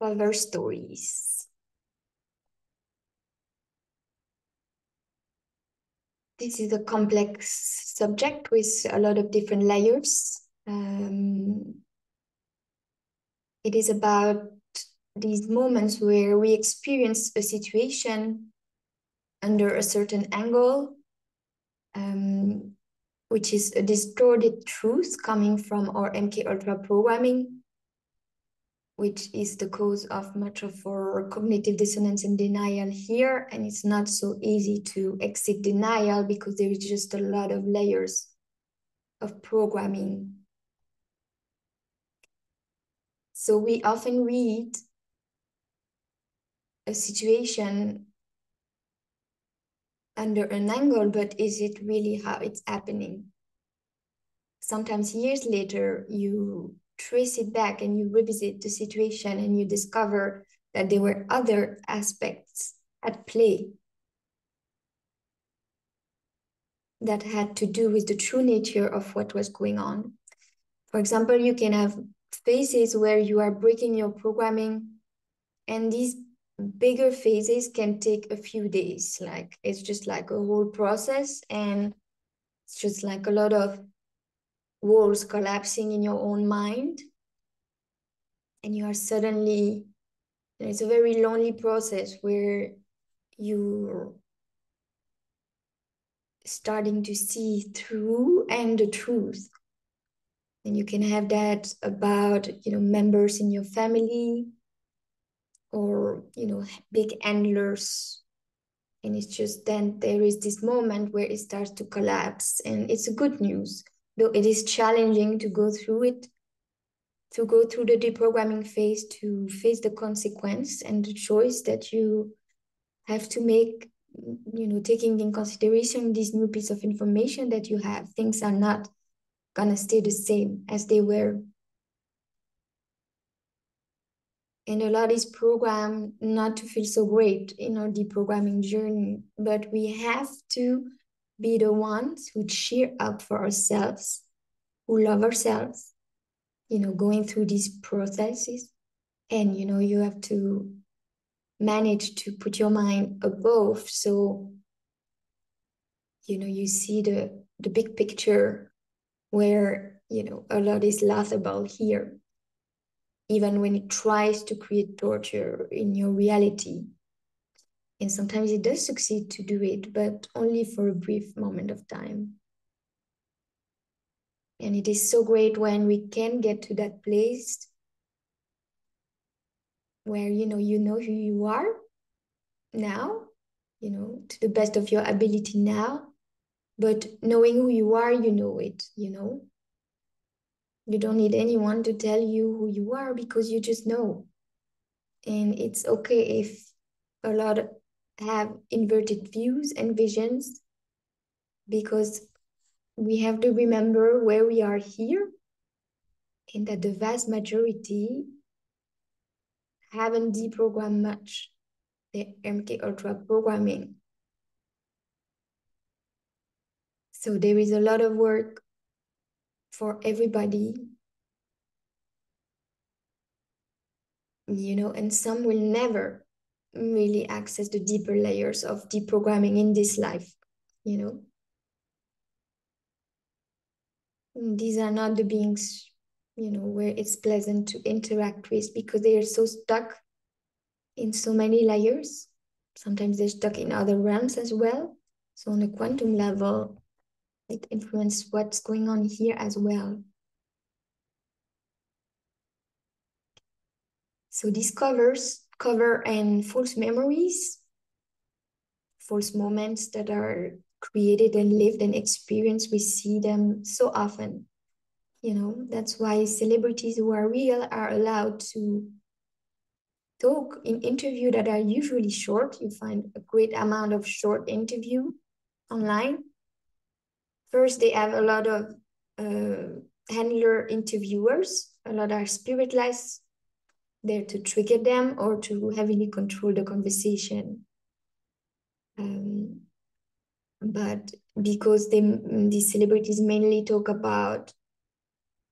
cover stories. This is a complex subject with a lot of different layers. Um, it is about these moments where we experience a situation under a certain angle, um, which is a distorted truth coming from our MK Ultra programming, which is the cause of much of our cognitive dissonance and denial here. And it's not so easy to exit denial because there is just a lot of layers of programming. So we often read a situation under an angle, but is it really how it's happening? Sometimes years later, you trace it back and you revisit the situation and you discover that there were other aspects at play that had to do with the true nature of what was going on. For example, you can have phases where you are breaking your programming and these bigger phases can take a few days like it's just like a whole process and it's just like a lot of walls collapsing in your own mind and you are suddenly it's a very lonely process where you're starting to see through and the truth. And you can have that about you know members in your family or you know big handlers and it's just then there is this moment where it starts to collapse and it's a good news though it is challenging to go through it to go through the deprogramming phase to face the consequence and the choice that you have to make you know taking in consideration this new piece of information that you have things are not gonna stay the same as they were. And a lot is programmed not to feel so great in our deprogramming journey, but we have to be the ones who cheer up for ourselves, who love ourselves, you know, going through these processes. And, you know, you have to manage to put your mind above. So, you know, you see the, the big picture where, you know, a lot is laughable here even when it tries to create torture in your reality. And sometimes it does succeed to do it, but only for a brief moment of time. And it is so great when we can get to that place where you know you know who you are now, you know, to the best of your ability now. But knowing who you are, you know it, you know. You don't need anyone to tell you who you are because you just know. And it's okay if a lot have inverted views and visions because we have to remember where we are here and that the vast majority haven't deprogrammed much the MK Ultra programming. So there is a lot of work for everybody you know and some will never really access the deeper layers of deprogramming in this life you know? These are not the beings you know where it's pleasant to interact with because they are so stuck in so many layers. Sometimes they're stuck in other realms as well. So on a quantum level it influences what's going on here as well. So these covers cover and false memories, false moments that are created and lived and experienced. We see them so often. You know, that's why celebrities who are real are allowed to talk in interview that are usually short. You find a great amount of short interview online First, they have a lot of uh, handler interviewers, a lot are spiritless, there to trigger them or to heavily control the conversation. Um, but because they, these celebrities mainly talk about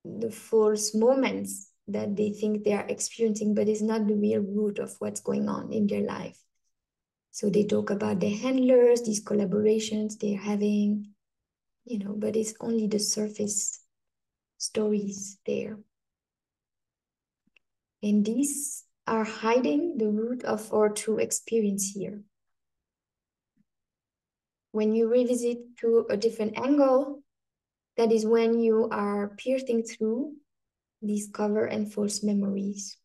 the false moments that they think they are experiencing, but it's not the real root of what's going on in their life. So they talk about their handlers, these collaborations they're having, you know, but it's only the surface stories there. And these are hiding the root of our true experience here. When you revisit through a different angle, that is when you are piercing through these cover and false memories.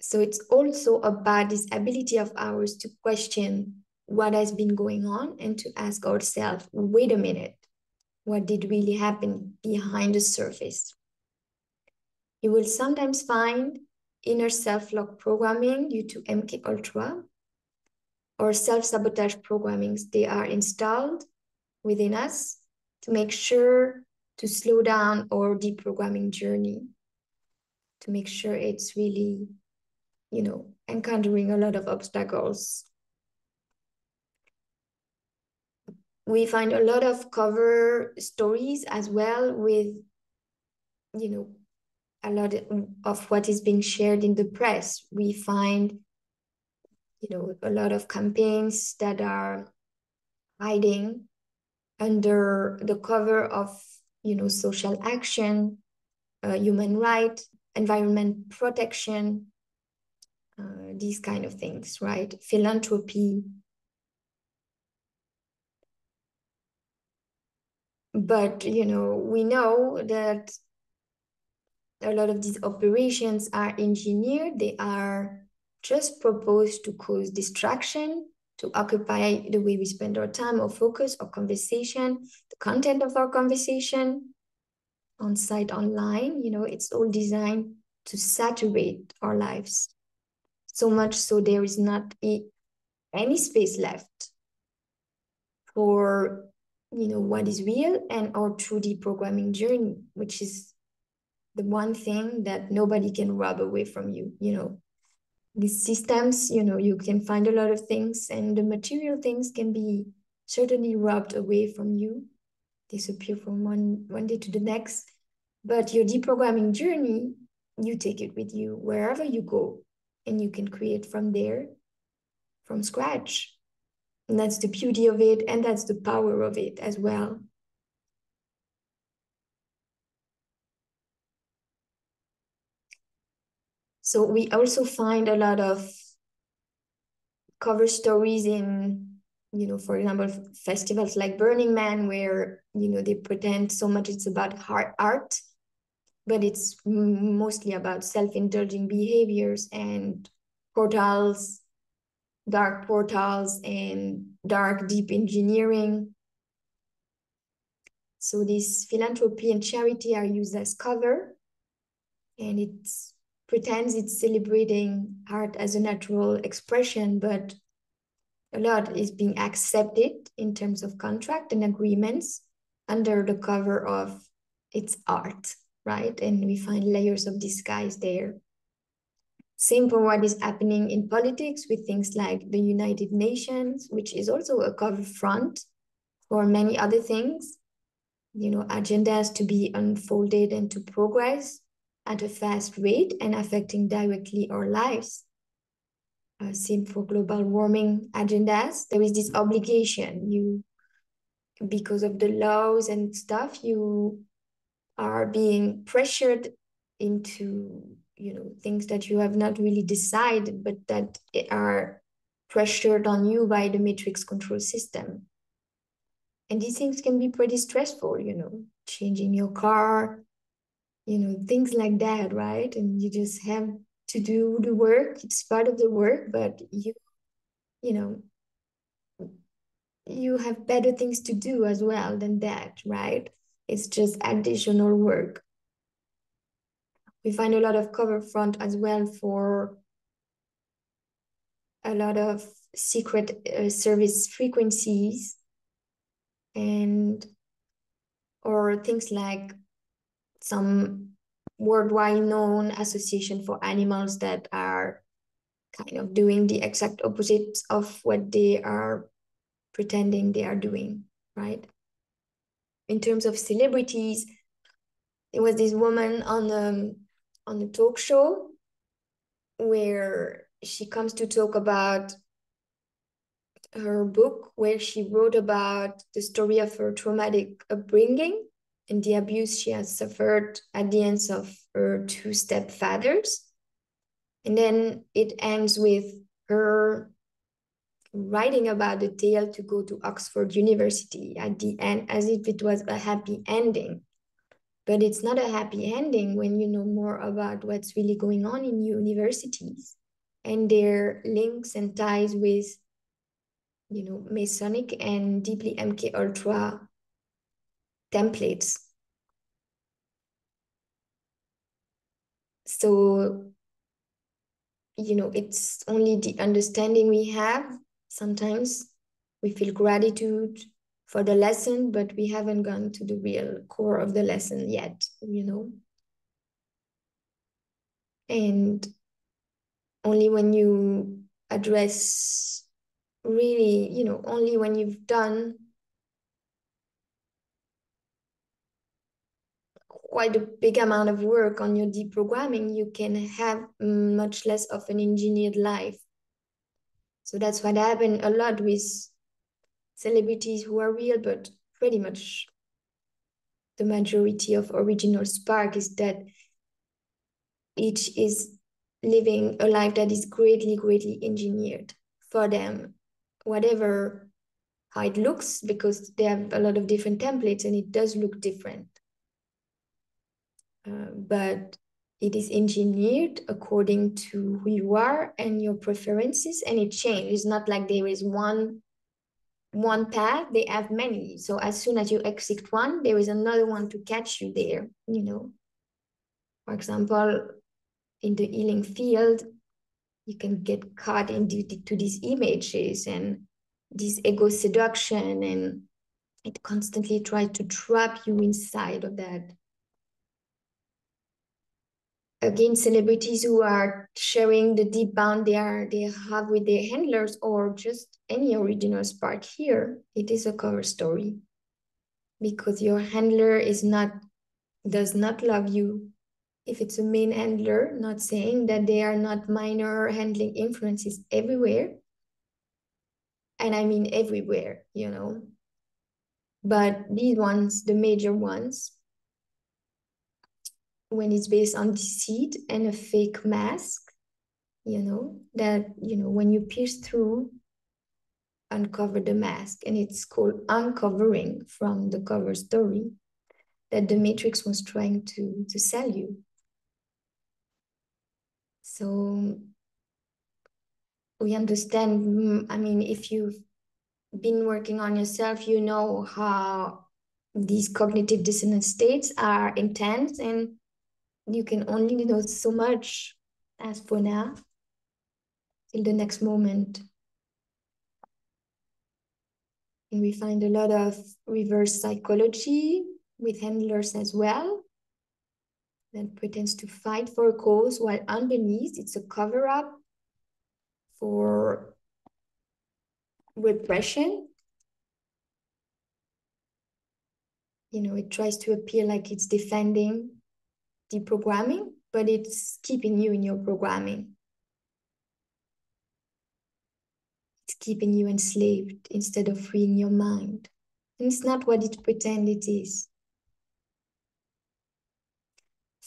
So it's also about this ability of ours to question what has been going on and to ask ourselves, wait a minute, what did really happen behind the surface? You will sometimes find inner self-lock programming due to MK Ultra or self-sabotage programmings. They are installed within us to make sure to slow down our deprogramming journey, to make sure it's really, you know, encountering a lot of obstacles. We find a lot of cover stories as well with, you know, a lot of what is being shared in the press. We find, you know, a lot of campaigns that are hiding under the cover of you know social action uh, human rights environment protection uh, these kind of things right philanthropy but you know we know that a lot of these operations are engineered they are just proposed to cause distraction to occupy the way we spend our time or focus or conversation, the content of our conversation on site online, you know, it's all designed to saturate our lives. So much so there is not a, any space left for, you know, what is real and our deprogramming journey, which is the one thing that nobody can rob away from you, you know, these systems, you know, you can find a lot of things and the material things can be certainly robbed away from you, disappear from one, one day to the next. But your deprogramming journey, you take it with you wherever you go and you can create from there, from scratch. And that's the beauty of it and that's the power of it as well. So we also find a lot of cover stories in, you know, for example, festivals like Burning Man, where, you know, they pretend so much it's about art, but it's mostly about self-indulging behaviors and portals, dark portals and dark deep engineering. So this philanthropy and charity are used as cover and it's pretends it's celebrating art as a natural expression, but a lot is being accepted in terms of contract and agreements under the cover of its art, right? And we find layers of disguise there. Same for what is happening in politics with things like the United Nations, which is also a cover front for many other things, you know, agendas to be unfolded and to progress at a fast rate and affecting directly our lives. Uh, same for global warming agendas. There is this obligation. You, because of the laws and stuff, you are being pressured into you know things that you have not really decided, but that are pressured on you by the matrix control system. And these things can be pretty stressful, you know, changing your car, you know things like that right? And you just have to do the work. It's part of the work but you you know you have better things to do as well than that right? It's just additional work. We find a lot of cover front as well for a lot of secret uh, service frequencies and or things like some worldwide known association for animals that are kind of doing the exact opposite of what they are pretending they are doing, right? In terms of celebrities, there was this woman on um, the on a talk show where she comes to talk about her book where she wrote about the story of her traumatic upbringing and the abuse she has suffered at the hands of her two stepfathers. And then it ends with her writing about the tale to go to Oxford University at the end as if it was a happy ending. But it's not a happy ending when you know more about what's really going on in universities and their links and ties with, you know, Masonic and deeply MK Ultra templates. So, you know, it's only the understanding we have. Sometimes we feel gratitude for the lesson, but we haven't gone to the real core of the lesson yet, you know. And only when you address really, you know, only when you've done quite a big amount of work on your deprogramming, you can have much less of an engineered life. So that's what happened a lot with celebrities who are real, but pretty much the majority of original spark is that each is living a life that is greatly, greatly engineered for them, whatever how it looks, because they have a lot of different templates and it does look different. Uh, but it is engineered according to who you are and your preferences and it changes. It's not like there is one one path, they have many. So as soon as you exit one, there is another one to catch you there, you know. For example, in the healing field, you can get caught into to these images and this ego seduction and it constantly tries to trap you inside of that again celebrities who are sharing the deep bond they are they have with their handlers or just any original spark here it is a cover story. Because your handler is not does not love you. If it's a main handler not saying that they are not minor handling influences everywhere. And i mean everywhere you know. But these ones the major ones when it's based on deceit and a fake mask, you know, that, you know, when you pierce through, uncover the mask. And it's called uncovering from the cover story that the Matrix was trying to, to sell you. So we understand, mm, I mean, if you've been working on yourself, you know how these cognitive dissonance states are intense and you can only know so much as for now till the next moment. And we find a lot of reverse psychology with handlers as well that pretends to fight for a cause while underneath it's a cover up for repression. You know, it tries to appear like it's defending deprogramming, but it's keeping you in your programming. It's keeping you enslaved instead of freeing your mind. And it's not what it pretends it is.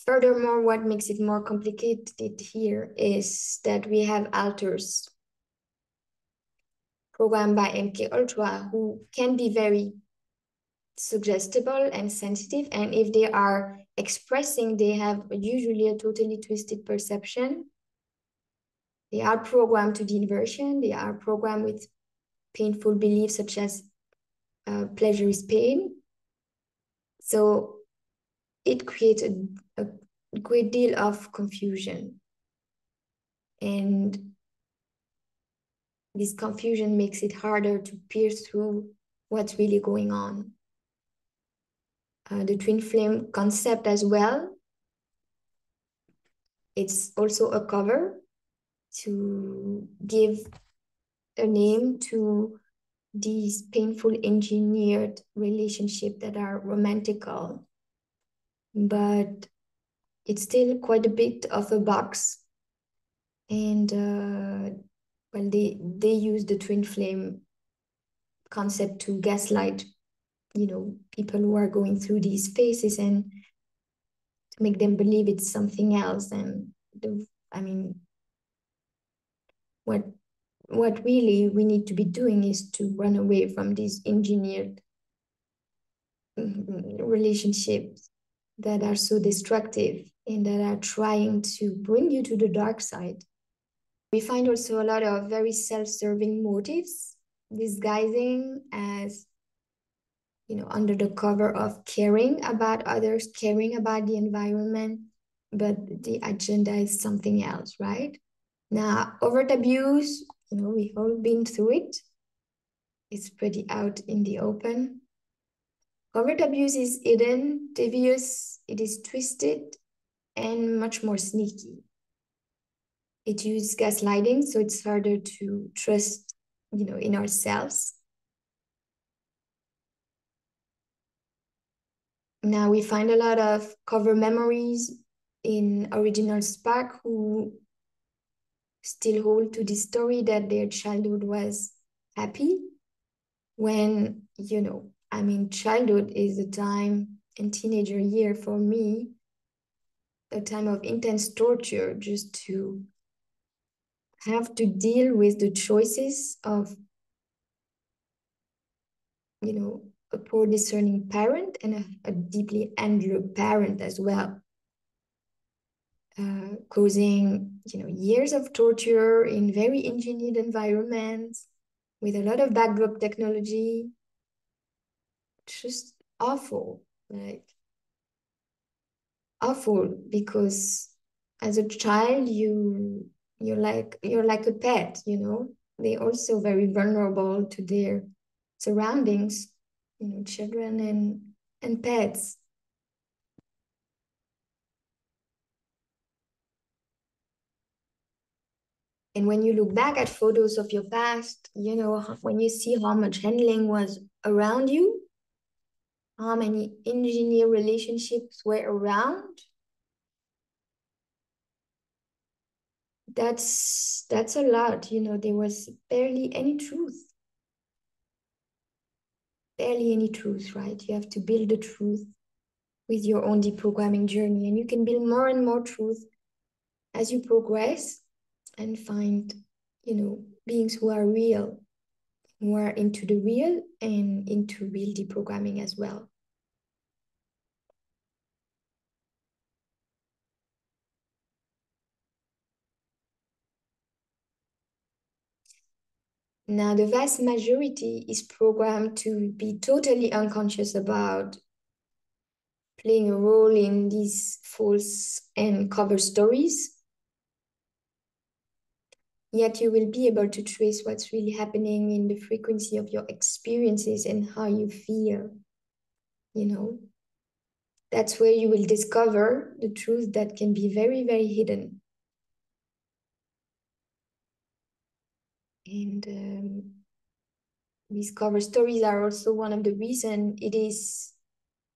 Furthermore, what makes it more complicated here is that we have alters programmed by MK Ultra who can be very suggestible and sensitive. And if they are expressing, they have usually a totally twisted perception. They are programmed to the inversion. They are programmed with painful beliefs such as uh, pleasure is pain. So it creates a, a great deal of confusion. And this confusion makes it harder to pierce through what's really going on. Uh, the twin flame concept as well. It's also a cover to give a name to these painful engineered relationships that are romantical but it's still quite a bit of a box. And uh, well, they they use the twin flame concept to gaslight, you know, people who are going through these phases and to make them believe it's something else. And the, I mean, what what really we need to be doing is to run away from these engineered mm, relationships that are so destructive and that are trying to bring you to the dark side. We find also a lot of very self-serving motives disguising as you know under the cover of caring about others caring about the environment but the agenda is something else right? Now overt abuse you know we've all been through it. It's pretty out in the open. Overt abuse is hidden devious it is twisted and much more sneaky. It uses gaslighting so it's harder to trust you know in ourselves now we find a lot of cover memories in original spark who still hold to the story that their childhood was happy when you know i mean childhood is a time and teenager year for me a time of intense torture just to have to deal with the choices of you know a poor discerning parent and a, a deeply angry parent as well. Uh, causing you know years of torture in very engineered environments with a lot of backdrop technology. Just awful like awful because as a child you you're like you're like a pet you know? They're also very vulnerable to their surroundings you know children and and pets. And when you look back at photos of your past you know when you see how much handling was around you how many engineer relationships were around that's that's a lot you know there was barely any truth barely any truth right? You have to build the truth with your own deprogramming journey and you can build more and more truth as you progress and find you know beings who are real who are into the real and into real deprogramming as well Now, the vast majority is programmed to be totally unconscious about playing a role in these false and cover stories. Yet you will be able to trace what's really happening in the frequency of your experiences and how you feel. You know, that's where you will discover the truth that can be very, very hidden. And um, these cover stories are also one of the reason it is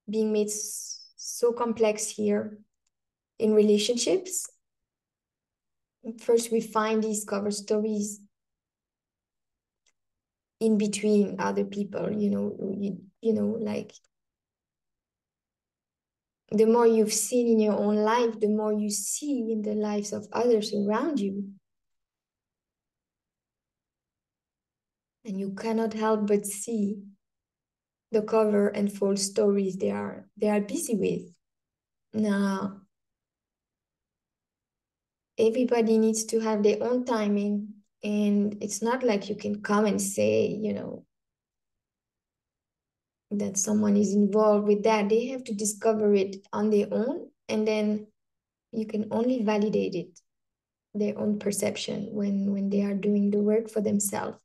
being made so complex here in relationships. First, we find these cover stories in between other people, you know, you, you know, like the more you've seen in your own life, the more you see in the lives of others around you. And you cannot help but see the cover and false stories they are they are busy with. Now everybody needs to have their own timing and it's not like you can come and say you know that someone is involved with that. They have to discover it on their own and then you can only validate it their own perception when when they are doing the work for themselves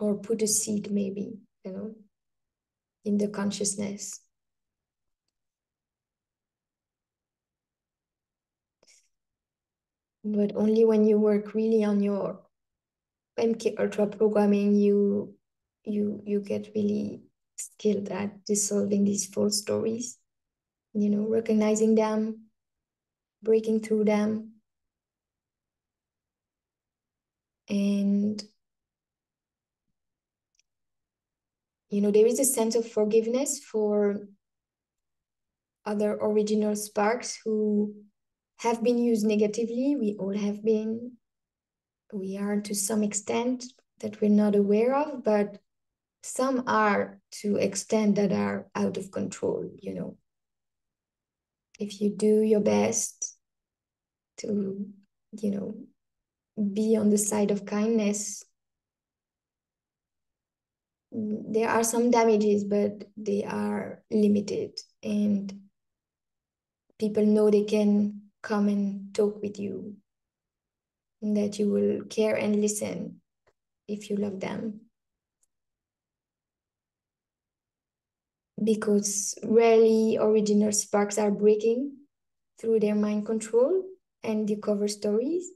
or put a seed maybe you know in the consciousness. But only when you work really on your mk ultra programming you you you get really skilled at dissolving these false stories, you know, recognizing them, breaking through them, and you know there is a sense of forgiveness for other original sparks who have been used negatively. We all have been. We are to some extent that we're not aware of but some are to extent that are out of control you know. If you do your best to you know be on the side of kindness there are some damages but they are limited and people know they can come and talk with you and that you will care and listen if you love them. Because rarely original sparks are breaking through their mind control and the cover stories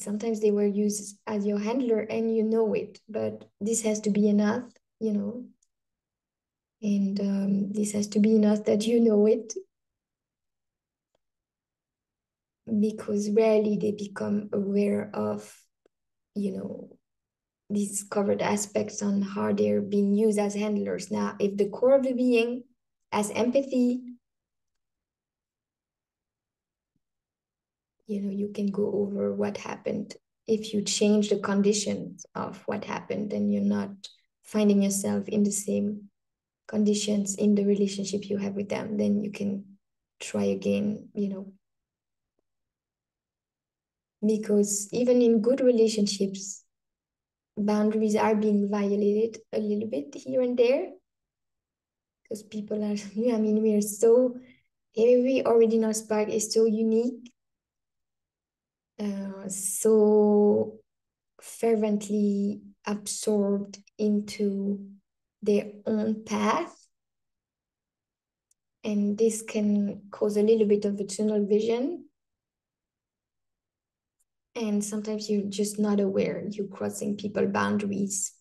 sometimes they were used as your handler and you know it but this has to be enough you know? And um, this has to be enough that you know it. Because rarely they become aware of you know these covered aspects on how they're being used as handlers. Now if the core of the being as empathy you know you can go over what happened. If you change the conditions of what happened and you're not finding yourself in the same conditions in the relationship you have with them then you can try again you know. Because even in good relationships boundaries are being violated a little bit here and there. Because people are i mean we are so every original spark is so unique uh, so fervently absorbed into their own path. And this can cause a little bit of a tunnel vision. And sometimes you're just not aware you're crossing people boundaries.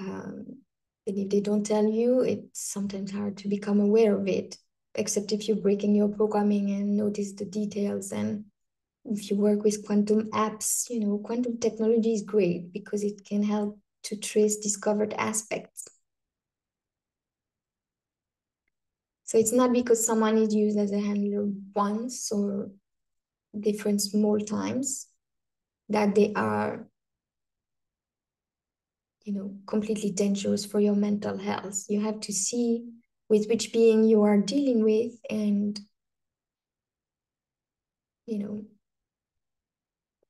Um, and if they don't tell you, it's sometimes hard to become aware of it except if you're breaking your programming and notice the details and if you work with quantum apps you know quantum technology is great because it can help to trace discovered aspects. So it's not because someone is used as a handler once or different small times that they are you know completely dangerous for your mental health. You have to see with which being you are dealing with and you know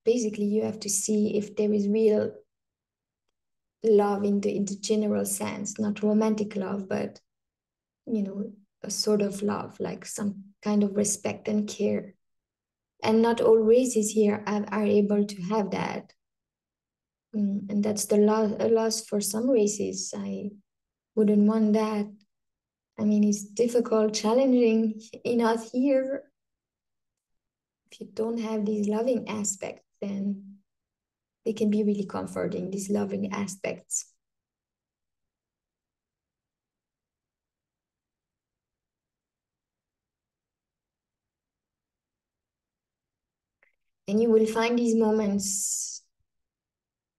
basically you have to see if there is real love in the, in the general sense not romantic love but you know a sort of love like some kind of respect and care. And not all races here are, are able to have that. Mm, and that's the loss, loss for some races. I wouldn't want that I mean, it's difficult, challenging enough here. If you don't have these loving aspects, then they can be really comforting, these loving aspects. And you will find these moments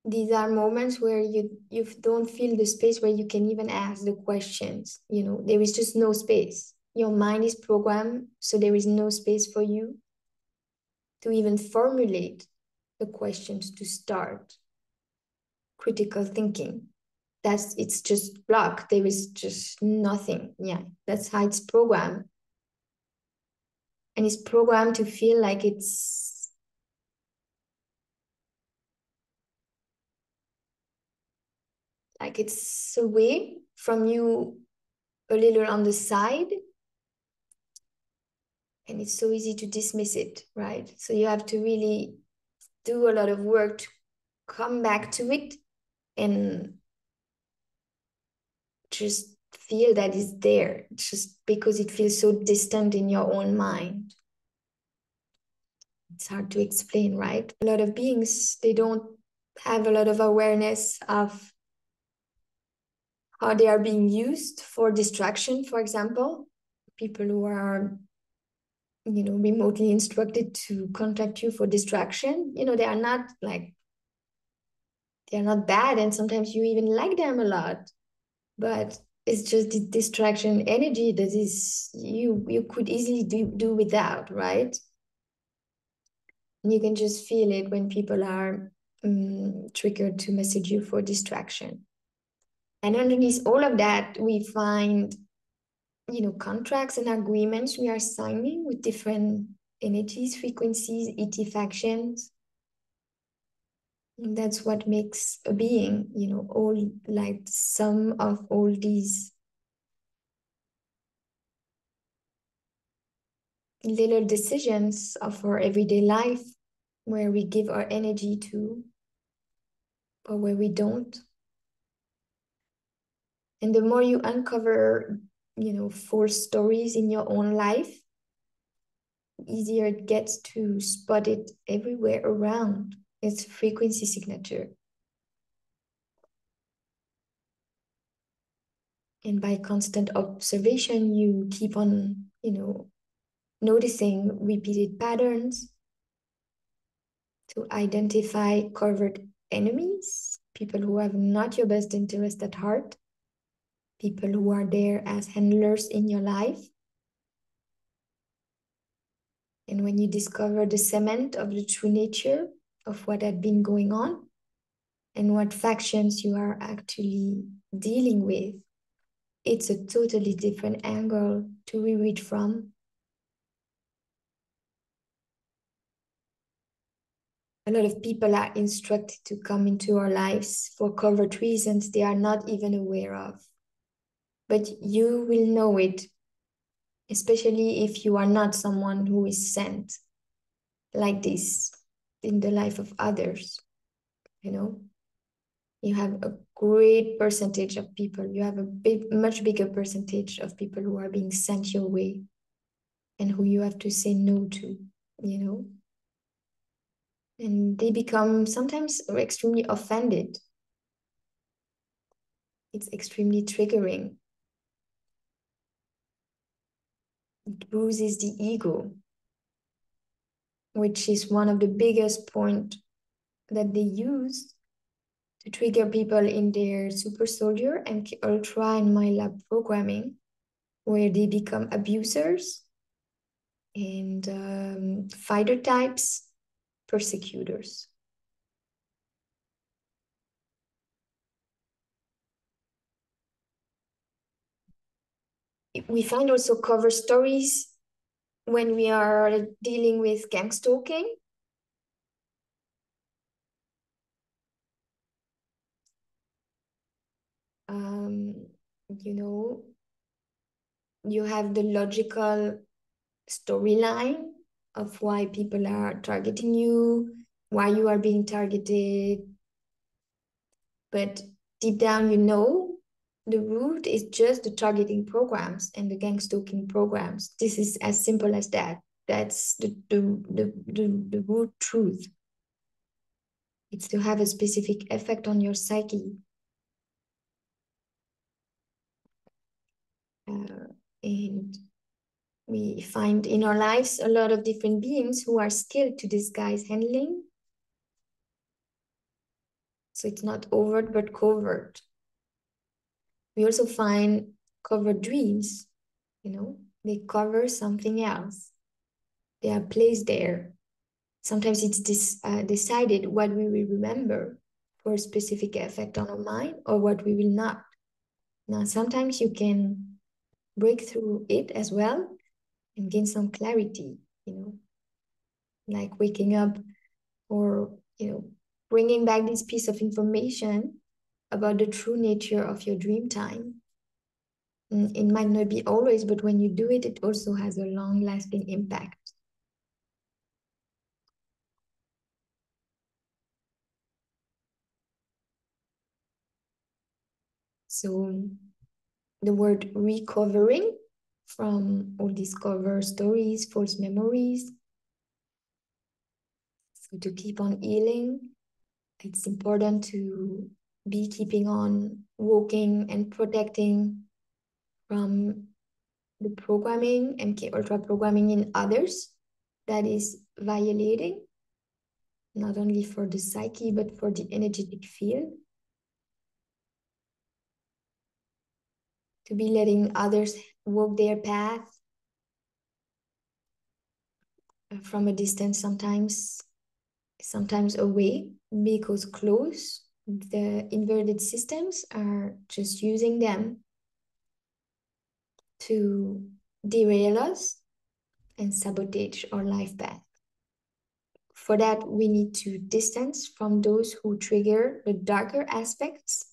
these are moments where you you don't feel the space where you can even ask the questions you know? There is just no space. Your mind is programmed so there is no space for you to even formulate the questions to start critical thinking. That's it's just blocked there is just nothing. Yeah that's how it's programmed. And it's programmed to feel like it's like it's away from you a little on the side and it's so easy to dismiss it right? So you have to really do a lot of work to come back to it and just feel that it's there just because it feels so distant in your own mind. It's hard to explain right? A lot of beings they don't have a lot of awareness of how they are being used for distraction, for example. People who are, you know, remotely instructed to contact you for distraction, you know, they are not like, they're not bad. And sometimes you even like them a lot. But it's just the distraction energy that is you you could easily do, do without right and you can just feel it when people are um, triggered to message you for distraction and underneath all of that we find you know contracts and agreements we are signing with different energies frequencies et factions. That's what makes a being you know all like some of all these little decisions of our everyday life where we give our energy to or where we don't and the more you uncover you know false stories in your own life easier it gets to spot it everywhere around its frequency signature. And by constant observation, you keep on, you know, noticing repeated patterns to identify covert enemies, people who have not your best interest at heart, people who are there as handlers in your life. And when you discover the cement of the true nature, of what had been going on and what factions you are actually dealing with, it's a totally different angle to read from. A lot of people are instructed to come into our lives for covert reasons they are not even aware of. But you will know it, especially if you are not someone who is sent like this in the life of others you know? You have a great percentage of people you have a big much bigger percentage of people who are being sent your way and who you have to say no to you know? And they become sometimes extremely offended. It's extremely triggering it bruises the ego which is one of the biggest point that they use to trigger people in their super soldier MK Ultra and Milab programming, where they become abusers and um, fighter types, persecutors. We find also cover stories when we are dealing with gang stalking. Um, you know, you have the logical storyline of why people are targeting you, why you are being targeted. But deep down, you know the root is just the targeting programs and the gang stalking programs. This is as simple as that. That's the, the, the, the, the root truth. It's to have a specific effect on your psyche. Uh, and we find in our lives a lot of different beings who are skilled to disguise handling. So it's not overt but covert we also find covered dreams, you know, they cover something else. They are placed there. Sometimes it's this, uh, decided what we will remember for a specific effect on our mind or what we will not. Now, sometimes you can break through it as well and gain some clarity, you know, like waking up or, you know, bringing back this piece of information about the true nature of your dream time. Mm, it might not be always, but when you do it, it also has a long lasting impact. So the word recovering from all these cover stories, false memories. So to keep on healing, it's important to be keeping on walking and protecting from the programming, MK Ultra programming in others that is violating, not only for the psyche, but for the energetic field. To be letting others walk their path from a distance sometimes, sometimes away, because close, the inverted systems are just using them to derail us and sabotage our life path. For that, we need to distance from those who trigger the darker aspects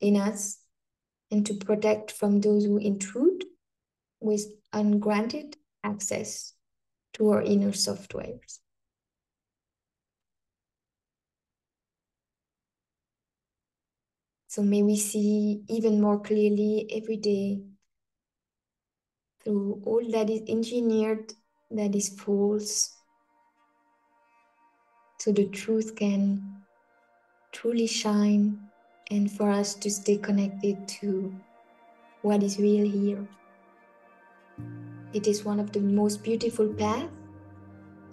in us and to protect from those who intrude with ungranted access to our inner softwares. So may we see even more clearly every day through all that is engineered, that is false, so the truth can truly shine and for us to stay connected to what is real here. It is one of the most beautiful paths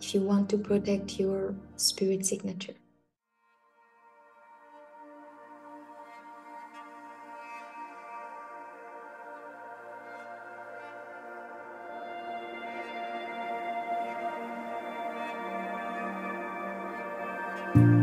if you want to protect your spirit signature. You